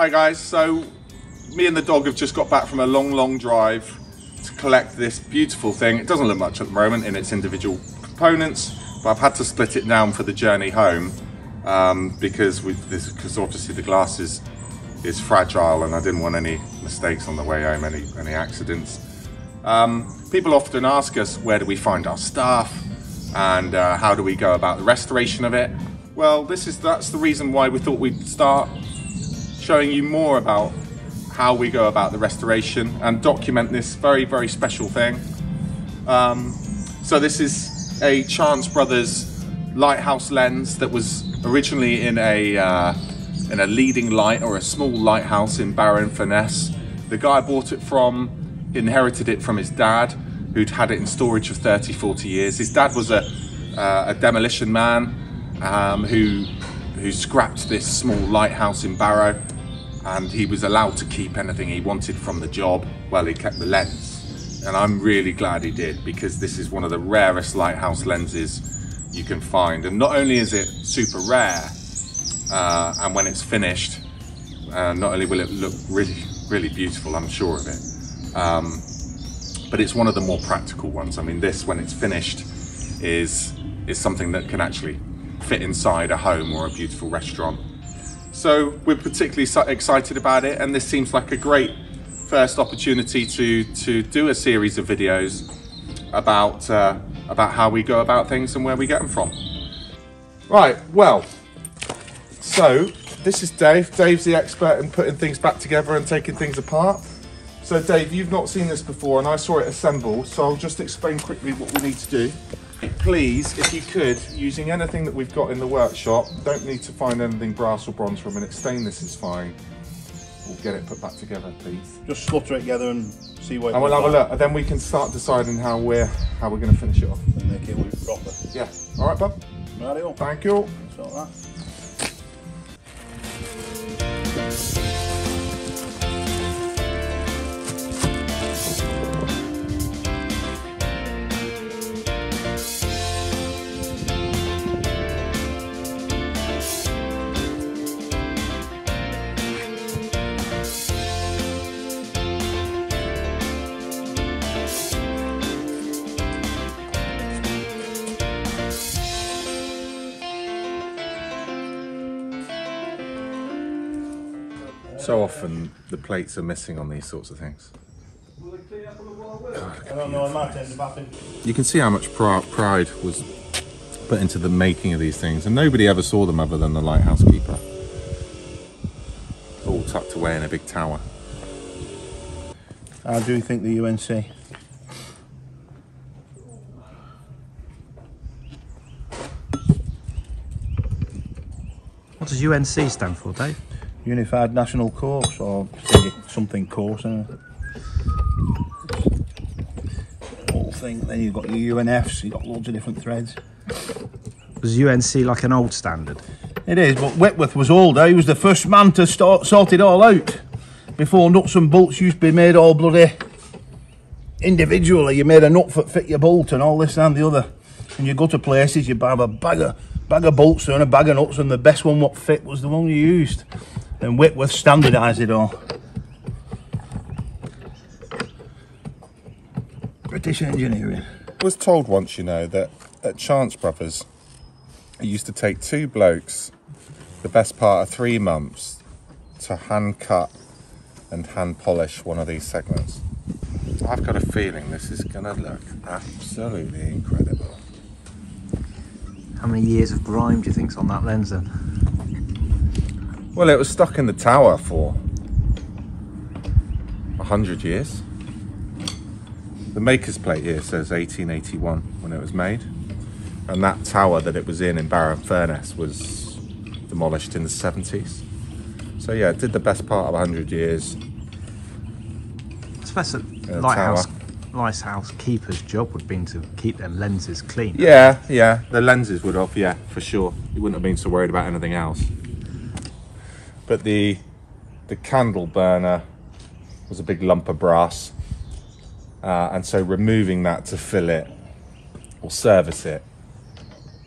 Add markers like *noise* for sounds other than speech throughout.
Hi guys, so me and the dog have just got back from a long, long drive to collect this beautiful thing. It doesn't look much at the moment in its individual components, but I've had to split it down for the journey home um, because this because obviously the glass is is fragile and I didn't want any mistakes on the way home, any any accidents. Um, people often ask us where do we find our stuff and uh, how do we go about the restoration of it. Well, this is that's the reason why we thought we'd start showing you more about how we go about the restoration and document this very, very special thing. Um, so this is a Chance Brothers lighthouse lens that was originally in a uh, in a leading light or a small lighthouse in Barrow-in-Furness. The guy bought it from, inherited it from his dad, who'd had it in storage for 30, 40 years. His dad was a, uh, a demolition man um, who, who scrapped this small lighthouse in Barrow and he was allowed to keep anything he wanted from the job. Well, he kept the lens. And I'm really glad he did because this is one of the rarest lighthouse lenses you can find. And not only is it super rare, uh, and when it's finished, uh, not only will it look really, really beautiful, I'm sure of it, um, but it's one of the more practical ones. I mean, this, when it's finished, is, is something that can actually fit inside a home or a beautiful restaurant. So we're particularly excited about it, and this seems like a great first opportunity to, to do a series of videos about, uh, about how we go about things and where we get them from. Right, well, so this is Dave. Dave's the expert in putting things back together and taking things apart. So Dave, you've not seen this before and I saw it assembled, so I'll just explain quickly what we need to do. Please, if you could, using anything that we've got in the workshop, don't need to find anything brass or bronze for a minute, stainless is fine. We'll get it put back together, please. Just slutter it together and see what And we'll have a look, and then we can start deciding how we're how we're going to finish it off. And make it look proper. Yeah. All right, bub. Radio. Thank you. Sort that. So often the plates are missing on these sorts of things. I don't know, I You can see how much pride was put into the making of these things, and nobody ever saw them other than the lighthouse keeper. All tucked away in a big tower. How do you think the UNC? What does UNC stand for, Dave? Unified National Coarse or something coarse. Whole thing. Then you've got your UNFs. You've got loads of different threads. Was UNC like an old standard? It is, but Whitworth was older. Eh? He was the first man to start, sort it all out. Before nuts and bolts used to be made all bloody individually. You made a nut that fit your bolt and all this and the other. And you go to places, you buy a bag of bag of bolts and a bag of nuts, and the best one what fit was the one you used and Whitworth standardised it all. British engineering. I was told once, you know, that at Chance Brothers, it used to take two blokes the best part of three months to hand cut and hand polish one of these segments. I've got a feeling this is going to look absolutely incredible. How many years of grime do you think's on that lens then? Well, it was stuck in the tower for a hundred years. The maker's plate here says 1881 when it was made. And that tower that it was in in Barrow-in-Furness was demolished in the 70s. So yeah, it did the best part of 100 years. I suppose a lighthouse, lighthouse keeper's job would have been to keep them lenses clean. Yeah, yeah, the lenses would have, yeah, for sure. You wouldn't have been so worried about anything else but the the candle burner was a big lump of brass uh, and so removing that to fill it or service it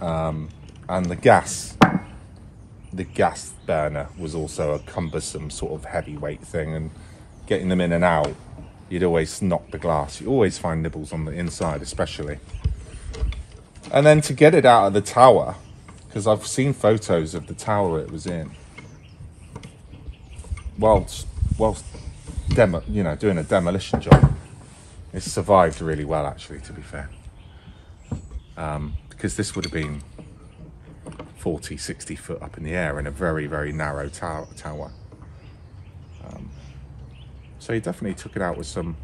um, and the gas the gas burner was also a cumbersome sort of heavyweight thing, and getting them in and out, you'd always knock the glass. You always find nibbles on the inside, especially. And then to get it out of the tower, because I've seen photos of the tower it was in, whilst whilst demo, you know, doing a demolition job, it survived really well, actually. To be fair, um, because this would have been 40, 60 foot up in the air in a very, very narrow tower. tower. Um, so he definitely took it out with some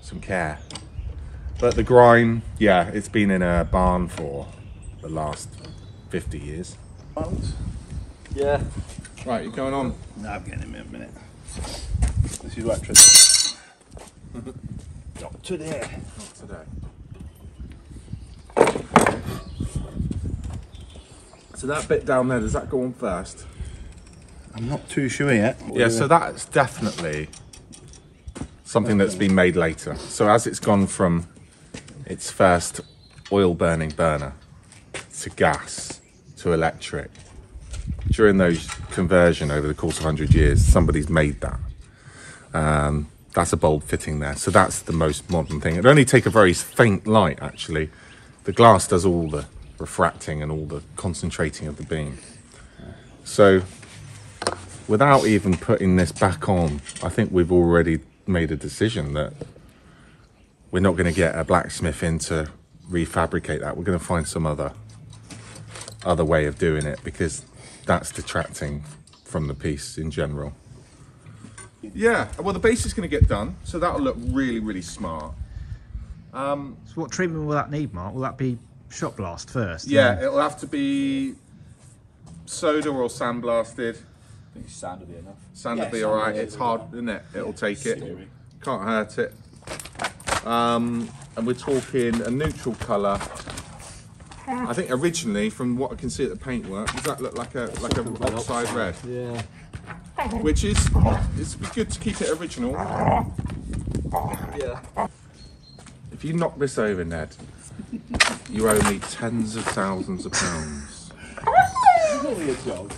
some care. But the grime, yeah, it's been in a barn for the last 50 years. Yeah. Right, you're going on. No, I'm getting him in a minute. This is electricity. *laughs* Not today. Not today. So that bit down there, does that go on first? I'm not too sure yet. Yeah, so that's definitely something that's been made later. So as it's gone from its first oil burning burner to gas to electric, during those conversion over the course of 100 years, somebody's made that. Um, that's a bulb fitting there. So that's the most modern thing. It'd only take a very faint light, actually. The glass does all the refracting and all the concentrating of the beam. So without even putting this back on, I think we've already made a decision that we're not going to get a blacksmith in to refabricate that. We're going to find some other other way of doing it because that's detracting from the piece in general. Yeah, well, the base is going to get done, so that'll look really, really smart. Um, So what treatment will that need, Mark? Will that be shot blast first? Yeah, it'll have to be soda or sandblasted. I think sand will be enough. Sand will be sand all right. It's hard, fine. isn't it? It'll take it. Slippery. Can't hurt it. Um, and we're talking a neutral colour. I think originally, from what I can see at the paintwork, does that look like a like a oxide red? Yeah. Which is it's good to keep it original. Yeah. If you knock this over, Ned, you owe me tens of thousands of pounds. Only a joke.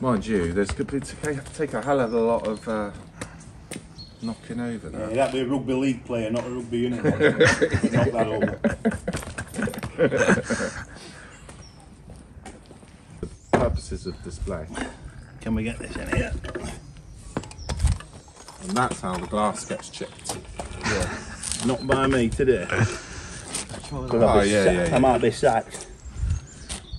Mind you, there's going to take, take a hell of a lot of uh, knocking over Yeah, that. that'd be a rugby league player, not a rugby uniform. Knock *laughs* that over. *laughs* Purposes of display. Can we get this in here? And that's how the glass gets chipped. Not by me today. Oh, yeah, yeah, yeah. I might be sacked.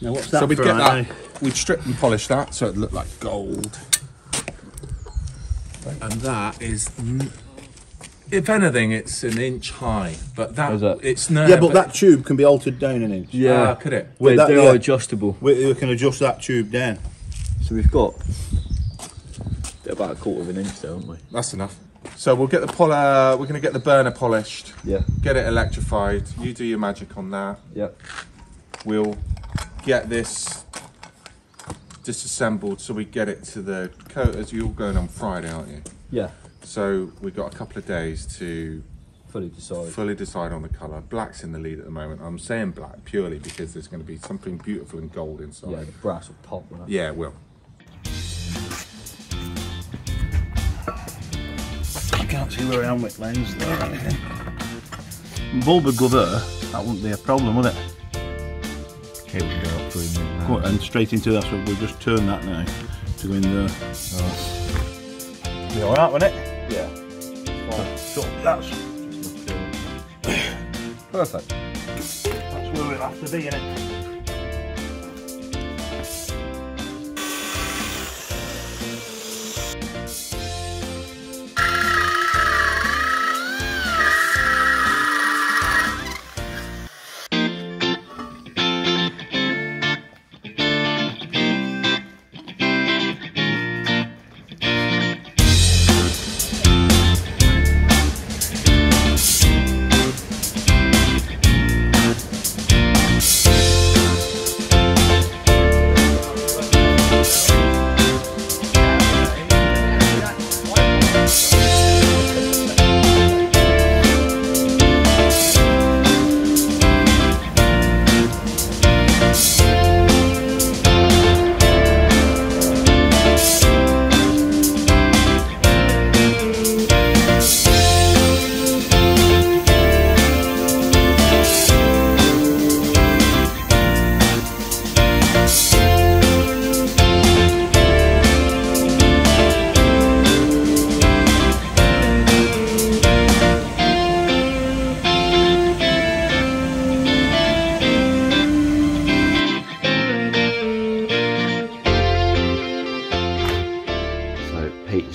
Now what's that So we'd for get right that, we'd strip and polish that so it looked like gold. And that is, if anything, it's an inch high, but that, Is it? it's no. Yeah, but that tube can be altered down an inch. Ah, could it? With They, that, they yeah. are adjustable. We, we can adjust that tube down. So we've got about a quarter of an inch there, haven't we? That's enough. So we'll get the pol- uh, we're going to get the burner polished, Yeah. get it electrified. You do your magic on that. Yep. We'll get this disassembled so we get it to the coaters. You're going on Friday, aren't you? Yeah. So we've got a couple of days to Fully decided. fully decide on the colour. Black's in the lead at the moment. I'm saying black purely because there's going to be something beautiful in gold inside. Yeah, the brass will pop. Won't it? Yeah, it will. I can't see where I am with lens there or anything. Bulb would go there, that wouldn't be a problem, would it? Okay, we go up through mid Go on, and straight into that, so we'll just turn that now to go in there. Be alright, wouldn't it? Yeah. So that's, *coughs* Perfect. that's where we'll have to be, innit?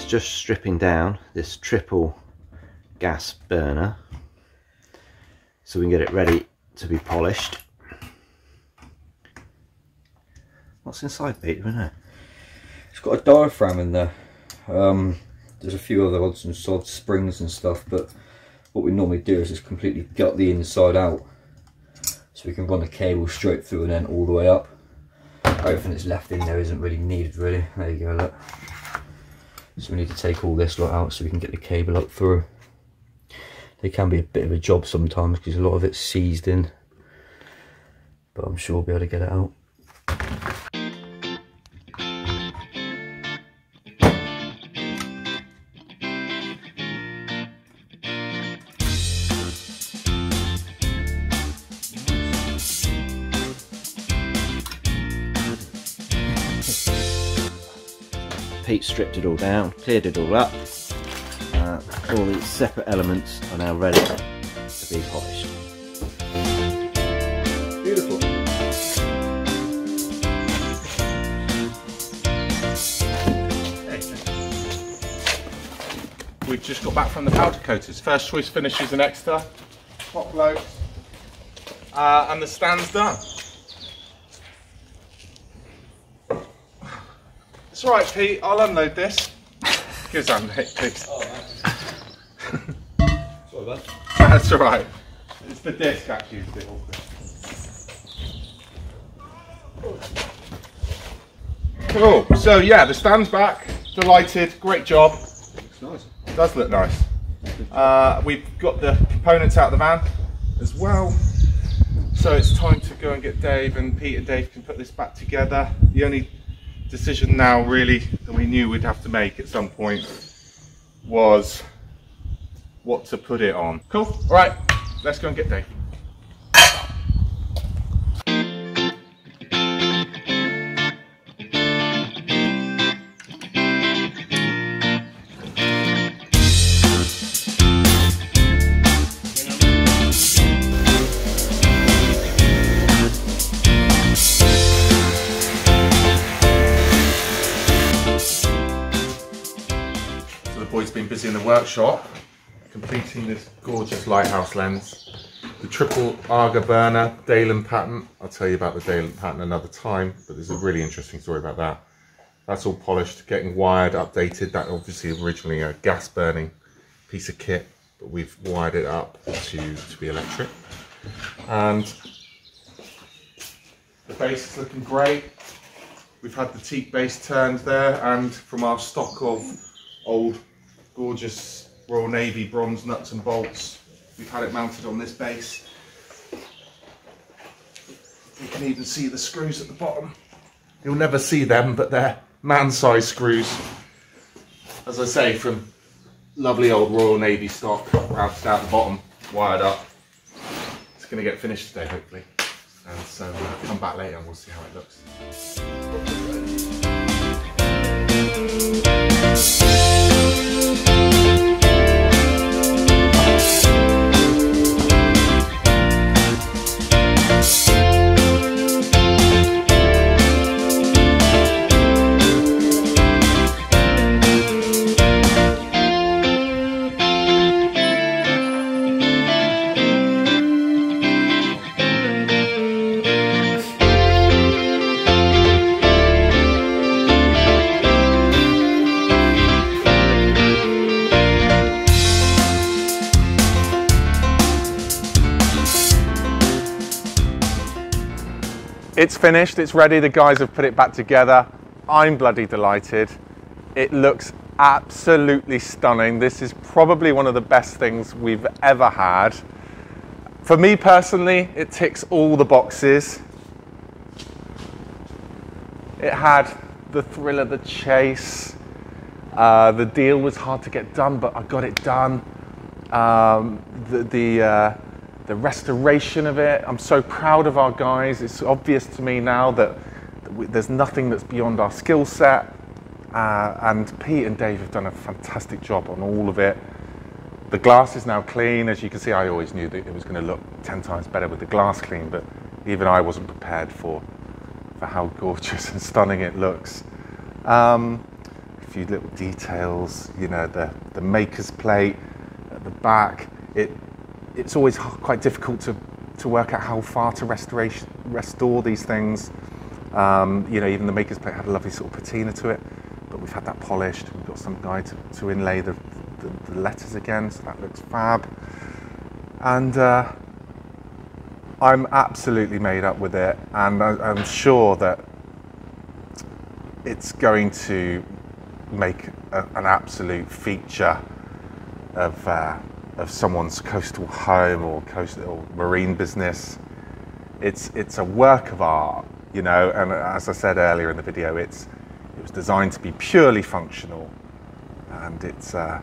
Just stripping down this triple gas burner so we can get it ready to be polished. What's inside, Pete? Do we know? It's got a diaphragm in there. Um, there's a few other odds and sods, springs and stuff, but what we normally do is just completely gut the inside out. So we can run the cable straight through and then all the way up. Everything that's left in there isn't really needed really. There you go, look. So we need to take all this lot out so we can get the cable up through. They can be a bit of a job sometimes because a lot of it's seized in. But I'm sure we'll be able to get it out. Stripped it all down, cleared it all up. Uh, all these separate elements are now ready to be polished. Beautiful. We've just got back from the powder coaters. First choice finishes an extra. Top load. Uh, and the stand's done. It's all right, Pete. I'll unload this. Give us mate, please. Sorry, bud. That's all right. It's the disc actually. is a bit awkward. Cool. So yeah, the stand's back. Delighted. Great job. It's nice. does look nice. Uh, we've got the components out of the van as well. So it's time to go and get Dave and Pete and Dave can put this back together. The only decision now really that we knew we'd have to make at some point was what to put it on. Cool, all right, let's go and get Dave. Workshop completing this gorgeous lighthouse lens. The triple AGA burner, Dalen pattern. I'll tell you about the Dalen pattern another time, but there's a really interesting story about that. That's all polished, getting wired, updated. That obviously originally a gas burning piece of kit, but we've wired it up to, to be electric. And the base is looking great. We've had the teak base turned there, and from our stock of old, gorgeous Royal Navy bronze nuts and bolts, we've had it mounted on this base. You can even see the screws at the bottom. You'll never see them, but they're man-sized screws. As I say, from lovely old Royal Navy stock, mounted out the bottom, wired up. It's going to get finished today, hopefully. And so uh, come back later and we'll see how it looks. It's finished, it's ready, the guys have put it back together. I'm bloody delighted. It looks absolutely stunning. This is probably one of the best things we've ever had. For me personally, it ticks all the boxes. It had the thrill of the chase. Uh, the deal was hard to get done, but I got it done. Um, the the, uh, the restoration of it, I'm so proud of our guys. It's obvious to me now that, there's nothing that's beyond our skill set. Uh, and Pete and Dave have done a fantastic job on all of it. The glass is now clean. As you can see, I always knew that it was going to look 10 times better with the glass clean, but even I wasn't prepared for, for how gorgeous *laughs* and stunning it looks. Um, few little details. You know, the the maker's plate at the back. It it's always quite difficult to to work out how far to restoration restore these things. Um, you know, even the maker's plate had a lovely sort of patina to it, but we've had that polished. We've got some guy to, to inlay the, the, the letters again, so that looks fab. And uh, I'm absolutely made up with it, and I, I'm sure that it's going to make a, an absolute feature of uh, of someone's coastal home or coastal marine business. It's it's a work of art, you know, and as I said earlier in the video, it's it was designed to be purely functional, and it's uh,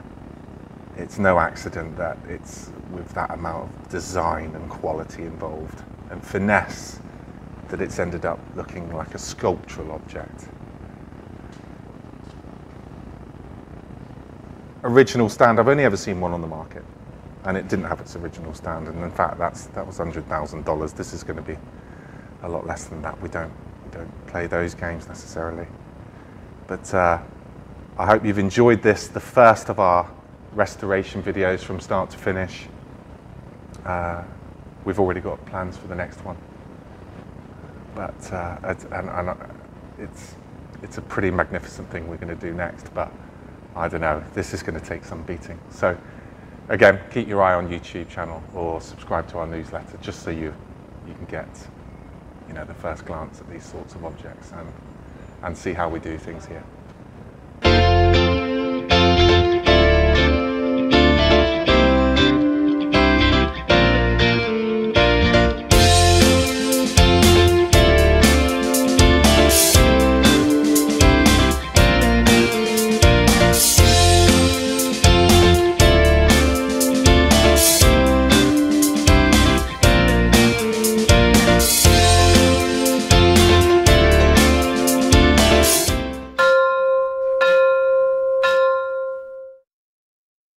it's no accident that it's with that amount of design and quality involved and finesse that it's ended up looking like a sculptural object. Original stand, I've only ever seen one on the market and it didn't have its original stand and in fact that's that was $100,000. This is going to be a lot less than that. We don't we don't play those games necessarily. But uh, I hope you've enjoyed this, the first of our restoration videos from start to finish. Uh, we've already got plans for the next one, but uh, and, and uh, it's it's a pretty magnificent thing we're going to do next. But I don't know, this is going to take some beating. So again, keep your eye on YouTube channel or subscribe to our newsletter just so you you can get you know the first glance at these sorts of objects and and see how we do things here.